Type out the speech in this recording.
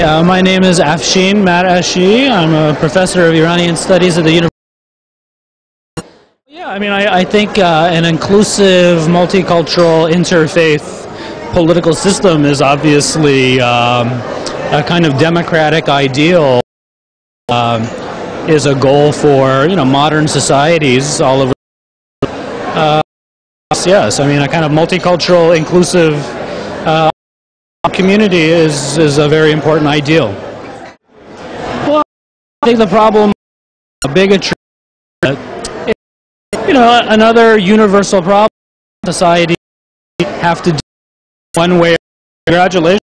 uh, my name is Afshin Marashi. I'm a professor of Iranian studies at the University. Yeah, I mean, I, I think uh, an inclusive, multicultural, interfaith political system is obviously um, a kind of democratic ideal. Um, is a goal for you know modern societies all over. Uh, yes, I mean a kind of multicultural, inclusive uh, community is is a very important ideal. Well, I think the problem, bigotry, you know, another universal problem society have to do one way. Congratulations.